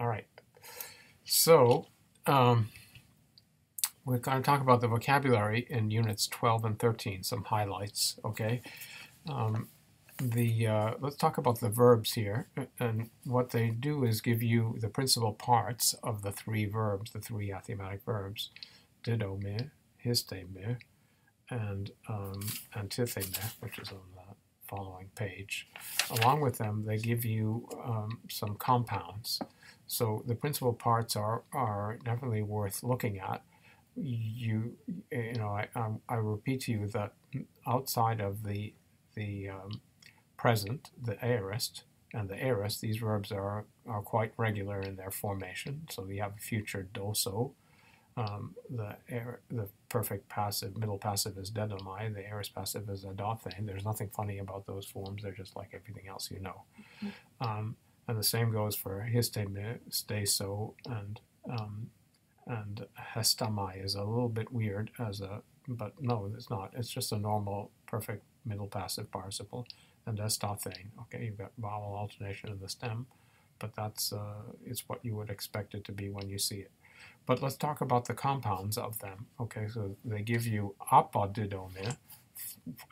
All right. So, um, we're going to talk about the vocabulary in units 12 and 13, some highlights, okay? Um, the uh, Let's talk about the verbs here. And what they do is give you the principal parts of the three verbs, the three athematic verbs, didome, histeme, and um, which is on following page. Along with them, they give you um, some compounds. So the principal parts are, are definitely worth looking at. You, you know, I, I, I repeat to you that outside of the, the um, present, the aorist, and the aorist, these verbs are, are quite regular in their formation. So you have future doso, um, the air, the perfect passive, middle passive is dedomai, the aorist passive is adothane. There's nothing funny about those forms. They're just like everything else you know. Mm-hmm. Um, and the same goes for histeme, stay so, and um, and hestamai is a little bit weird as a, but no, it's not. It's just a normal perfect middle passive participle. And estothane, okay, you've got vowel alternation in the stem, but that's uh, it's what you would expect it to be when you see it. But let's talk about the compounds of them. Okay, so they give you apodidome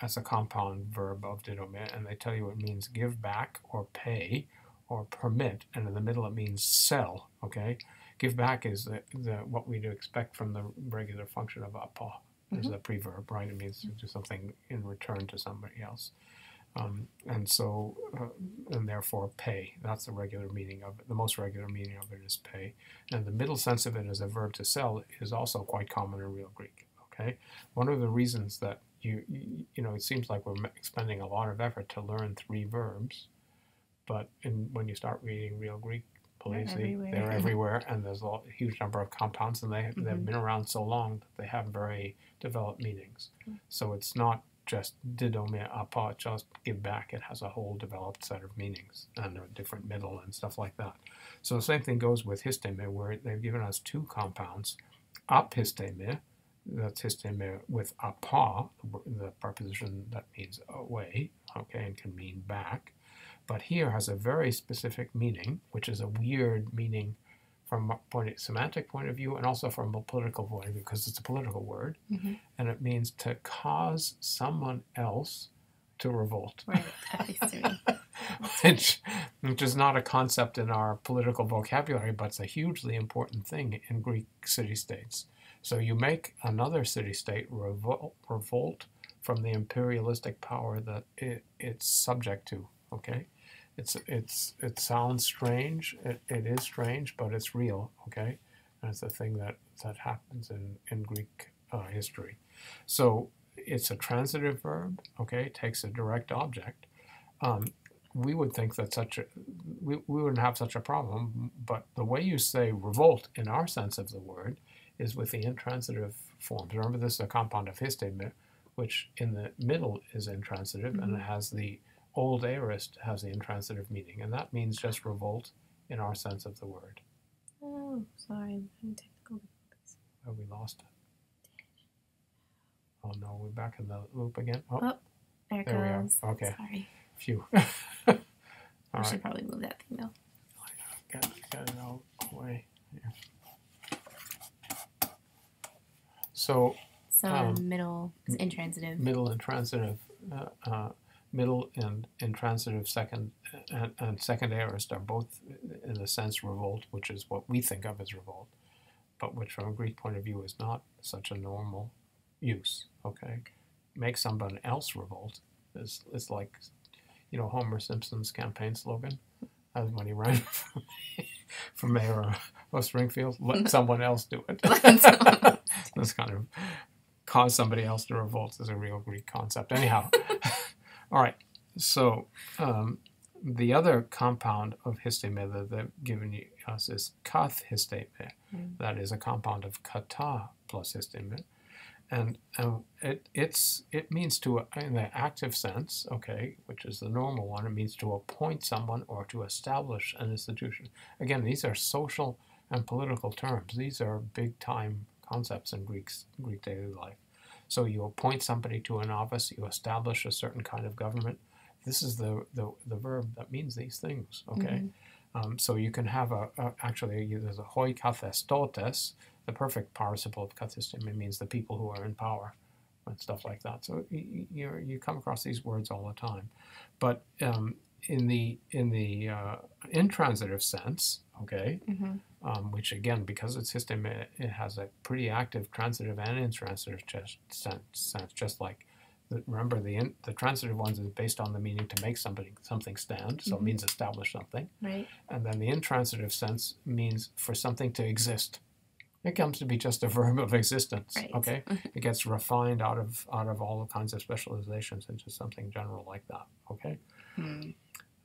as a compound verb of didome, and they tell you it means give back or pay or permit, and in the middle it means sell. Okay, give back is the, the what we'd expect from the regular function of apa mm-hmm. is the preverb, right? It means to do something in return to somebody else. Um, and so, uh, and therefore pay. That's the regular meaning of it. The most regular meaning of it is pay. And the middle sense of it as a verb to sell is also quite common in real Greek. Okay, one of the reasons that you you, know it seems like we're expending a lot of effort to learn three verbs, but in, when you start reading real Greek, they're everywhere. they're everywhere, and there's a huge number of compounds, and they mm-hmm. they've been around so long that they have very developed meanings. Mm-hmm. So it's not just didome apa, just give back. It has a whole developed set of meanings and a different middle and stuff like that. So the same thing goes with histeme, where they've given us two compounds, aphisteme, that's histeme with apa, the preposition that means away, okay, and can mean back. But here has a very specific meaning, which is a weird meaning from a point, semantic point of view and also from a political point of view because it's a political word. Mm-hmm. and it means to cause someone else to revolt. Right. Which, which is not a concept in our political vocabulary but it's a hugely important thing in greek city states. So you make another city state revolt, revolt from the imperialistic power that it, it's subject to okay it's it's it sounds strange. It, it is strange, but it's real. Okay, and it's a thing that that happens in in Greek uh, history. So it's a transitive verb. Okay, it takes a direct object. Um, we would think that such a we, we wouldn't have such a problem, but the way you say revolt in our sense of the word is with the intransitive forms. Remember, this is a compound of histeme, which in the middle is intransitive mm-hmm. and it has the Old aorist has the intransitive meaning, and that means just revolt in our sense of the word. Oh, sorry, I'm having technical difficulties. Oh, we lost it. Oh no, we're back in the loop again. Oh, oh there, there we are. Okay. Sorry. Phew. I right. should probably move that thing though. Get, get it out away. Yeah. So. So um, middle is intransitive. Middle intransitive. Uh, uh, middle and intransitive second and, and second aorist are both in a sense revolt, which is what we think of as revolt, but which from a Greek point of view is not such a normal use. Okay, make someone else revolt is is like, you know, Homer Simpson's campaign slogan, as when he ran for mayor of Springfield, let someone else do it. This kind of cause somebody else to revolt is a real Greek concept. Anyhow. All right, so um, the other compound of histeme that they've given us is kath histeme. Mm. That is a compound of kata plus histeme. And, and it, it's, it means to, in the active sense, okay, which is the normal one, it means to appoint someone or to establish an institution. Again, these are social and political terms. These are big time concepts in Greek's, Greek daily life. So you appoint somebody to an office, you establish a certain kind of government. This is the, the, the verb that means these things, okay? Um, so you can have a, a actually there's a hoi kathestotes, the perfect participle of kathistemi means the people who are in power and stuff like that. So you you, you come across these words all the time, but um, in the in the uh, intransitive sense, okay, Mhm. Um, which again because it's system, it, it has a pretty active transitive and intransitive just sense, sense just like. The, remember the in, the transitive ones is based on the meaning to make somebody something stand, so it Mhm. means establish something. Right. And then the intransitive sense means for something to exist. It comes to be just a verb of existence. Right. Okay, it gets refined out of out of all kinds of specializations into something general like that. Okay. Hmm.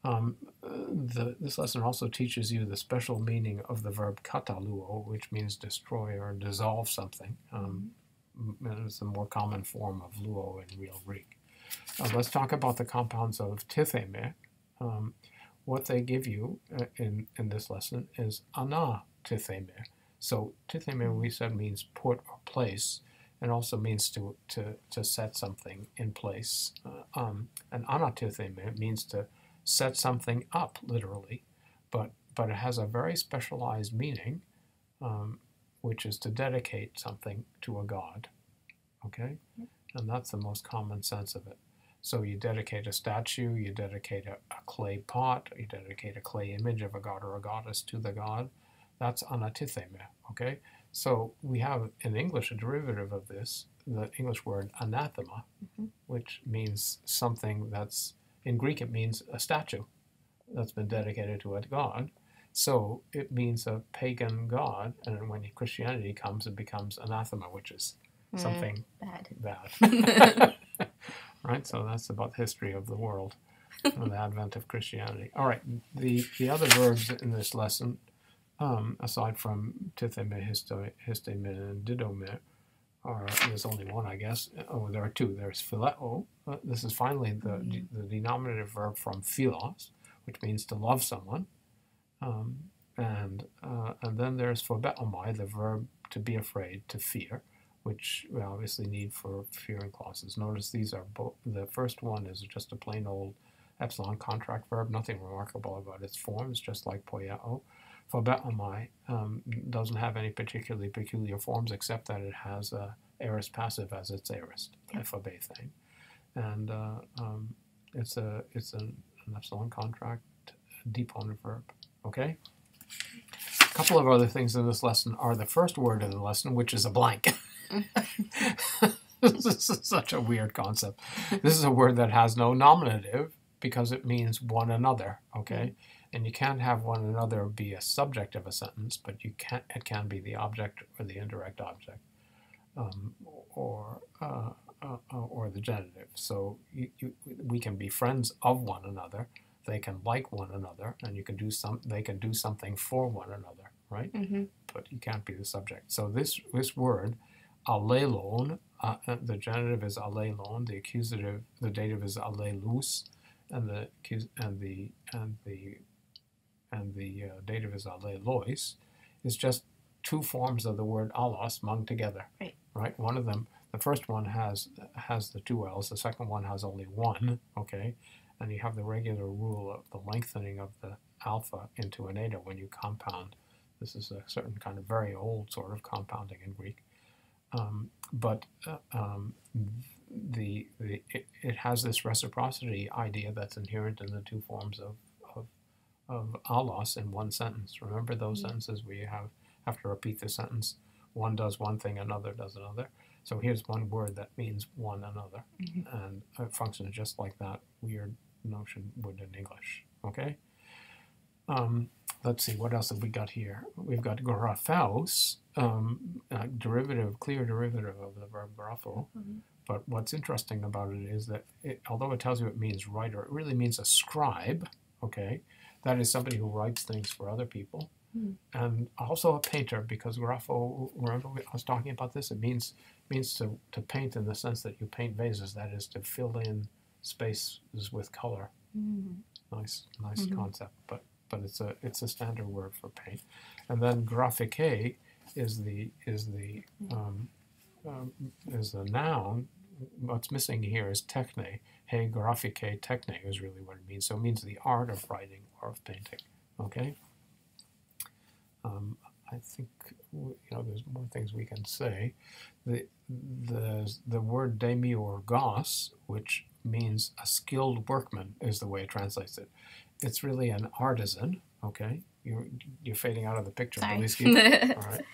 Um, the, this lesson also teaches you the special meaning of the verb kataluo, which means destroy or dissolve something. Um, it's a more common form of luo in real Greek. Uh, let's talk about the compounds of titheme. Um, what they give you uh, in, in this lesson is ana titheme. So titheme, we said, means put or place, and also means to, to, to set something in place. Uh, um, and ana titheme means to set something up, literally, but, but it has a very specialized meaning, um, which is to dedicate something to a god. Okay? And that's the most common sense of it. So you dedicate a statue, you dedicate a, a clay pot, you dedicate a clay image of a god or a goddess to the god. That's anatitheme, okay? So we have in English a derivative of this, the English word anathema, Mhm. which means something that's, in Greek it means a statue that's been dedicated to a god. So it means a pagan god, and when Christianity comes, it becomes anathema, which is Mm, something Bad. bad. right? So that's about the history of the world and the advent of Christianity. All right, the, the other verbs in this lesson, um, aside from titheme, histo, histeme, and didome, are, there's only one, I guess. Oh, there are two. There's phileo. Uh, this is finally the, Mhm. the denominative verb from philos, which means to love someone. Um, and, uh, and then there's phobeomai, the verb to be afraid, to fear which we obviously need for fearing clauses. Notice these are both, the first one is just a plain old epsilon contract verb, nothing remarkable about its forms, just like poieo. Phobeomai um, doesn't have any particularly peculiar forms except that it has a aorist passive as its aorist, Yeah. a phobe. And uh, um, it's a it's an, an epsilon contract deponent verb. Okay? A couple of other things in this lesson are the first word in the lesson, which is a blank. this is such a weird concept. This is a word that has no nominative because it means one another, okay? And you can't have one another be a subject of a sentence, but you can it can be the object or the indirect object, um, or uh, uh, or the genitive. So you, you, we can be friends of one another. They can like one another, and you can do some. They can do something for one another, right? hmm but you can't be the subject. So this this word, alelon, uh, uh, the genitive is alelon, the accusative, the dative is alelus, and the and the and the and the uh, dative is alelois, is just two forms of the word alos mung together. Right. Right. One of them, the first one has has the two l's. The second one has only one. Okay. And you have the regular rule of the lengthening of the alpha into an eta when you compound. This is a certain kind of very old sort of compounding in Greek. Um, but uh, um, the, the it, it has this reciprocity idea that's inherent in the two forms of, of, alos in one sentence. Remember those Yeah. sentences where you have, have to repeat the sentence, one does one thing, another does another. So here's one word that means one another, Mhm. and it functions just like that weird notion would in English. Okay? Um, let's see, what else have we got here? We've got graphaos, um, a derivative, clear derivative of the verb grapho. Mhm. But what's interesting about it is that it, although it tells you it means writer, it really means a scribe, okay? That is somebody who writes things for other people. Hmm. And also a painter, because grapho, remember I was talking about this? It means means to, to paint in the sense that you paint vases, that is to fill in spaces with color Mhm. nice nice Mhm. concept but but it's a it's a standard word for paint and then graphike is the is the um, um, is the noun what's missing here is techne hey graphike techne is really what it means so it means the art of writing of painting Okay. Um, I think you know there's more things we can say. The the the word demiurgos, which means a skilled workman, is the way it translates it. It's really an artisan. Okay, you're you're fading out of the picture. Sorry. All right.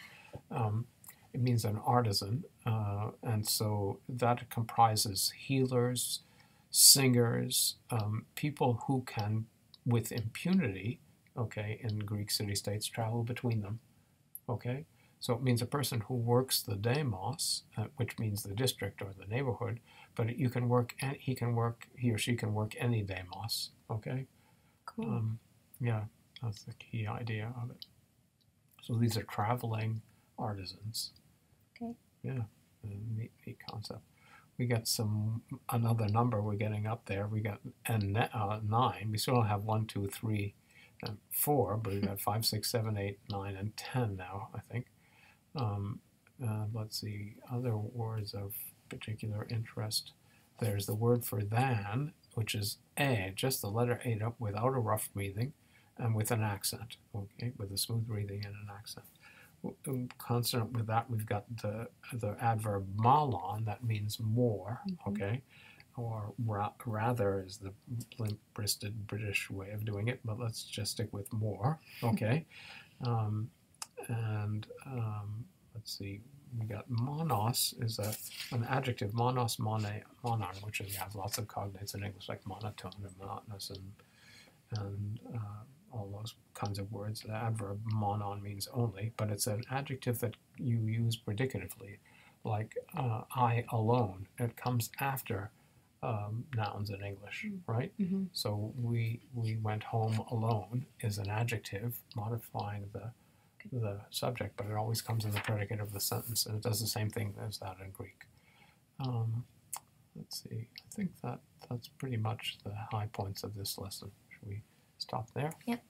Um, it means an artisan, uh, and so that comprises healers, singers, um, people who can, with impunity, okay, in Greek city states, travel between them. Okay, so it means a person who works the demos, uh, which means the district or the neighborhood, but you can work, and he can work, he or she can work any demos. Okay. cool. Um, yeah, that's the key idea of it. So these are traveling artisans. Okay. Yeah, neat, neat concept. We got some another number. We're getting up there. We got and uh, nine. We still have one, two, three, and four, but we got five, six, seven, eight, nine, and ten now. I think. Um, uh, let's see other words of particular interest. There's the word for than, which is a, just the letter a without a rough breathing, and with an accent. Okay, with a smooth breathing and an accent. Consonant with that, we've got the the adverb malon, that means more. Mhm. Okay, or ra- rather is the limp-wristed British way of doing it, but let's just stick with more. Okay, um, and um, let's see, we got monos is a an adjective monos mone monon, which is has lots of cognates in English like monotone and monotonous and and uh, all those kinds of words. The adverb monon means only, but it's an adjective that you use predicatively, like uh, I alone. It comes after um, nouns in English, Mm. right? Mhm. So we we went home alone is an adjective modifying the the subject, but it always comes in the predicate of the sentence, and it does the same thing as that in Greek. Um, let's see. I think that that's pretty much the high points of this lesson. Should we stop there? Yep.